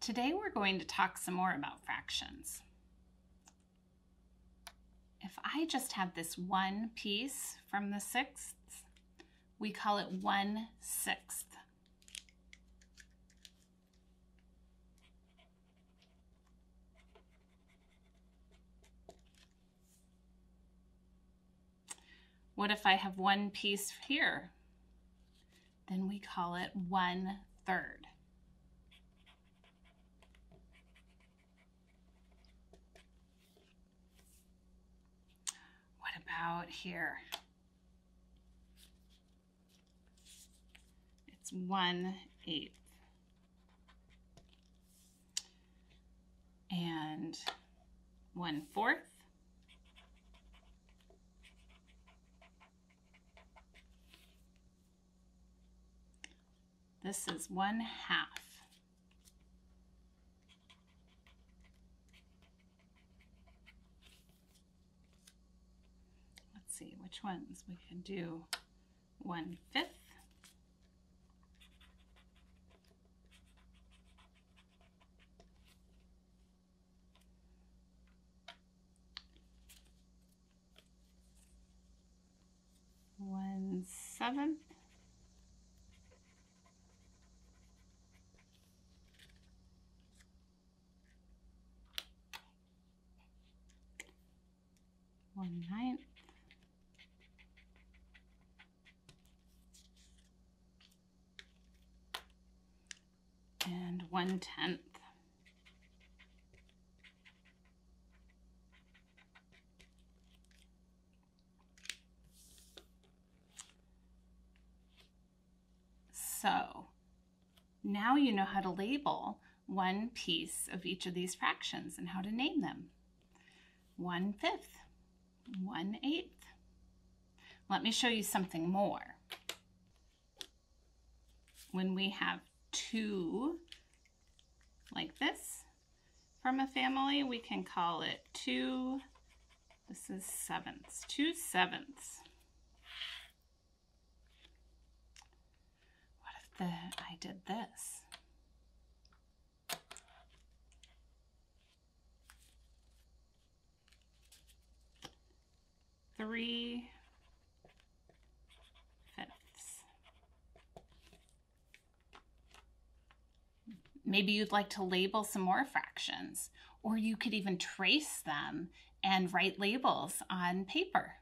Today we're going to talk some more about fractions. If I just have this one piece from the sixths, we call it one sixth. What if I have one piece here? Then we call it one third. About here? It's one eighth. And one fourth. This is one half. See which ones we can do. One fifth. One seventh. one ninth, and one tenth. So now you know how to label one piece of each of these fractions and how to name them. One fifth, one eighth. Let me show you something more. When we have two like this from a family, we can call it two, this is sevenths, two sevenths. What if the, I did this? three Maybe you'd like to label some more fractions, or you could even trace them and write labels on paper.